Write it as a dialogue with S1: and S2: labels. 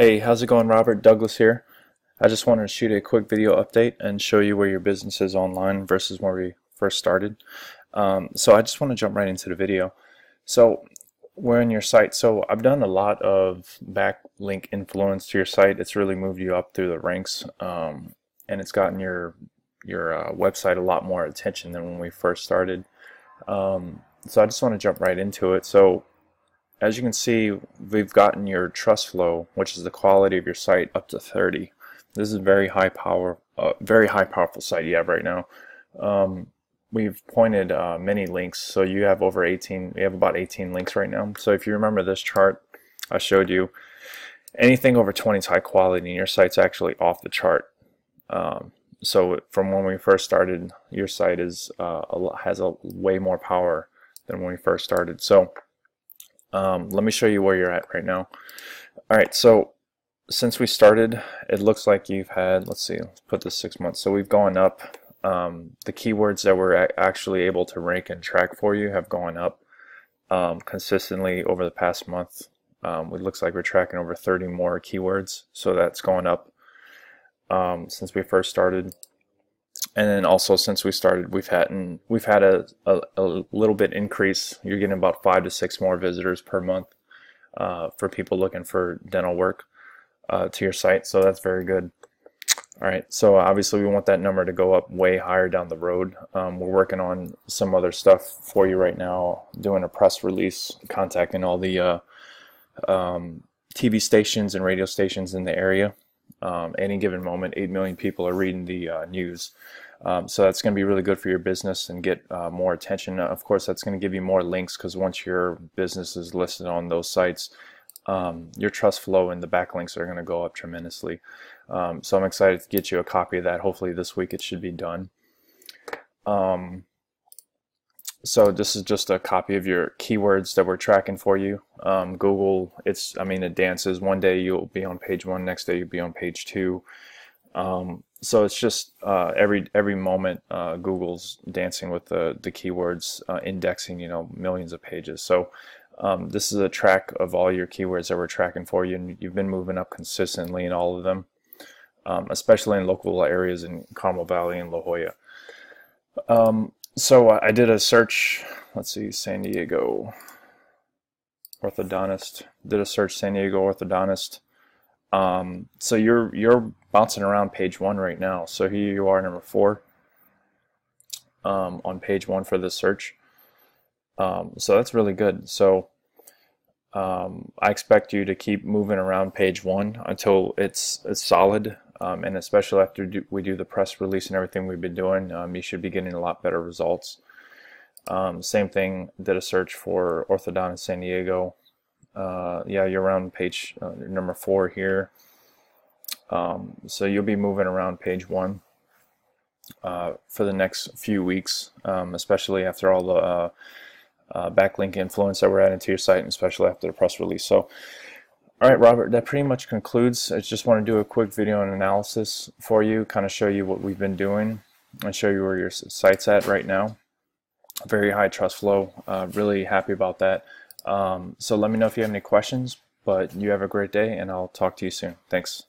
S1: Hey, how's it going, Robert? Douglas here. I just wanted to shoot a quick video update and show you where your business is online versus where we first started. Um, so I just want to jump right into the video. So we're in your site. So I've done a lot of backlink influence to your site. It's really moved you up through the ranks, um, and it's gotten your your uh, website a lot more attention than when we first started. Um, so I just want to jump right into it. So as you can see, we've gotten your trust flow, which is the quality of your site, up to 30. This is a very high power, uh, very high powerful site you have right now. Um, we've pointed uh, many links, so you have over 18. We have about 18 links right now. So if you remember this chart I showed you, anything over 20 is high quality, and your site's actually off the chart. Um, so from when we first started, your site is uh, has a way more power than when we first started. So um, let me show you where you're at right now. All right, so since we started, it looks like you've had, let's see, let's put this six months. So we've gone up. Um, the keywords that we're actually able to rank and track for you have gone up um, consistently over the past month. Um, it looks like we're tracking over 30 more keywords, so that's going up um, since we first started and then also since we started we've had we've had a, a, a, little bit increase. You're getting about five to six more visitors per month uh, for people looking for dental work uh, to your site. So that's very good. All right. So obviously we want that number to go up way higher down the road. Um, we're working on some other stuff for you right now doing a press release contacting all the uh, um, TV stations and radio stations in the area um, any given moment, 8 million people are reading the uh, news. Um, so that's going to be really good for your business and get uh, more attention. Of course, that's going to give you more links because once your business is listed on those sites, um, your trust flow and the backlinks are going to go up tremendously. Um, so I'm excited to get you a copy of that. Hopefully this week it should be done. Um, so this is just a copy of your keywords that we're tracking for you. Um, Google, it's I mean it dances. One day you'll be on page one, next day you'll be on page two. Um, so it's just uh, every every moment uh, Google's dancing with the the keywords, uh, indexing you know millions of pages. So um, this is a track of all your keywords that we're tracking for you, and you've been moving up consistently in all of them, um, especially in local areas in Carmel Valley and La Jolla. Um, so I did a search, let's see, San Diego orthodontist. Did a search San Diego orthodontist. Um, so you're you're bouncing around page one right now. So here you are, number four, um, on page one for this search. Um, so that's really good. So um, I expect you to keep moving around page one until it's it's solid. Um, and especially after do, we do the press release and everything we've been doing, um, you should be getting a lot better results. Um, same thing, did a search for orthodontist San Diego. Uh, yeah, you're around page uh, number four here. Um, so you'll be moving around page one uh, for the next few weeks, um, especially after all the uh, uh, backlink influence that we're adding to your site, and especially after the press release. So all right, Robert, that pretty much concludes. I just want to do a quick video and analysis for you, kind of show you what we've been doing and show you where your site's at right now. Very high trust flow, uh, really happy about that. Um, so let me know if you have any questions, but you have a great day and I'll talk to you soon. Thanks.